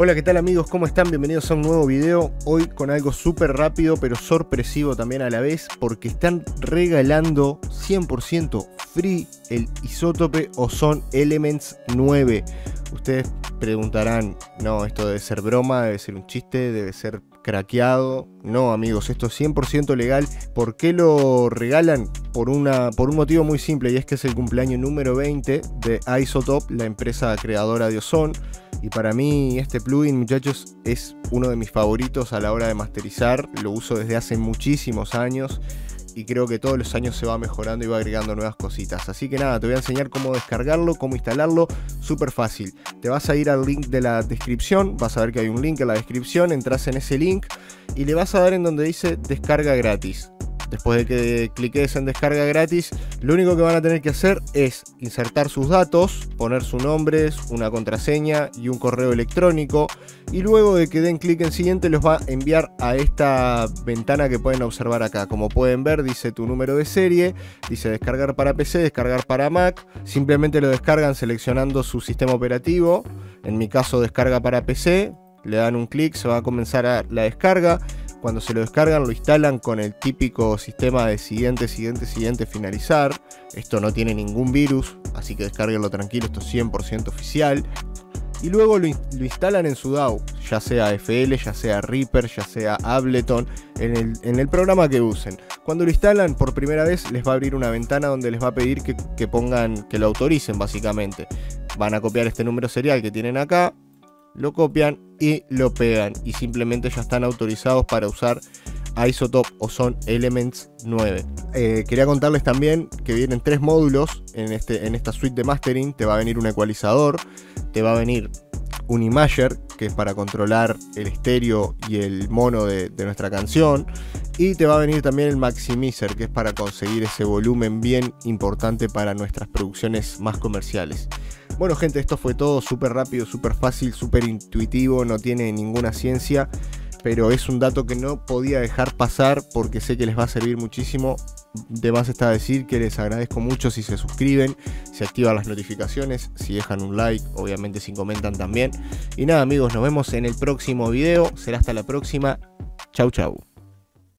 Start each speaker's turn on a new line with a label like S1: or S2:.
S1: Hola, ¿qué tal amigos? ¿Cómo están? Bienvenidos a un nuevo video. Hoy con algo súper rápido, pero sorpresivo también a la vez, porque están regalando 100% free el isótope Ozone Elements 9. Ustedes preguntarán, no, esto debe ser broma, debe ser un chiste, debe ser craqueado. No, amigos, esto es 100% legal. ¿Por qué lo regalan? Por, una, por un motivo muy simple, y es que es el cumpleaños número 20 de Isotop, la empresa creadora de Ozone. Y para mí este plugin, muchachos, es uno de mis favoritos a la hora de masterizar. Lo uso desde hace muchísimos años y creo que todos los años se va mejorando y va agregando nuevas cositas. Así que nada, te voy a enseñar cómo descargarlo, cómo instalarlo, súper fácil. Te vas a ir al link de la descripción, vas a ver que hay un link en la descripción, entras en ese link y le vas a dar en donde dice descarga gratis. Después de que cliques en descarga gratis, lo único que van a tener que hacer es insertar sus datos, poner su nombre, una contraseña y un correo electrónico. Y luego de que den clic en siguiente, los va a enviar a esta ventana que pueden observar acá. Como pueden ver, dice tu número de serie, dice descargar para PC, descargar para Mac. Simplemente lo descargan seleccionando su sistema operativo. En mi caso, descarga para PC. Le dan un clic, se va a comenzar la descarga cuando se lo descargan lo instalan con el típico sistema de siguiente, siguiente, siguiente, finalizar. Esto no tiene ningún virus, así que descarguenlo tranquilo, esto es 100% oficial. Y luego lo, instalan en su DAW, ya sea FL, ya sea Reaper, ya sea Ableton, en el, programa que usen. Cuando lo instalan por primera vez les va a abrir una ventana donde les va a pedir que pongan, que lo autoricen básicamente. Van a copiar este número serial que tienen acá, lo copian y lo pegan y simplemente ya están autorizados para usar Isotope o son Elements 9. Eh, quería contarles también que vienen tres módulos en, este, en esta suite de mastering. Te va a venir un ecualizador, te va a venir un imager, que es para controlar el estéreo y el mono de, de, nuestra canción. Y te va a venir también el maximizer, que es para conseguir ese volumen bien importante para nuestras producciones más comerciales. Bueno gente, esto fue todo súper rápido, súper fácil, súper intuitivo, no tiene ninguna ciencia, pero es un dato que no podía dejar pasar porque sé que les va a servir muchísimo. De más está decir que les agradezco mucho si se suscriben, si activan las notificaciones, si dejan un like, obviamente si comentan también. Y nada amigos, nos vemos en el próximo video, será hasta la próxima. Chau chau.